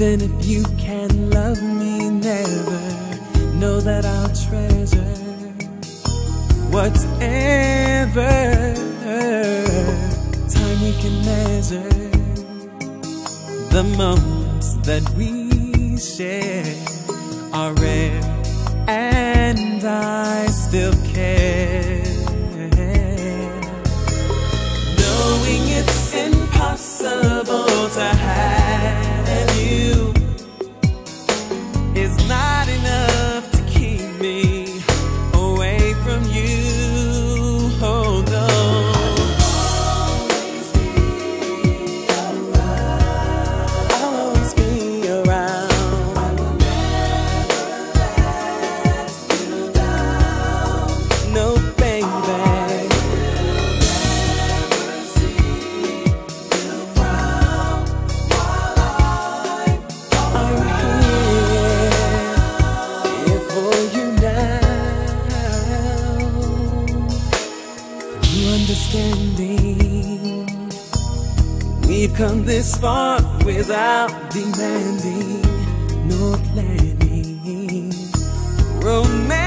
Even if you can love me never, know that I'll treasure whatever time we can measure the moments that we share are rare and I still care We've come this far without demanding, no planning, romance.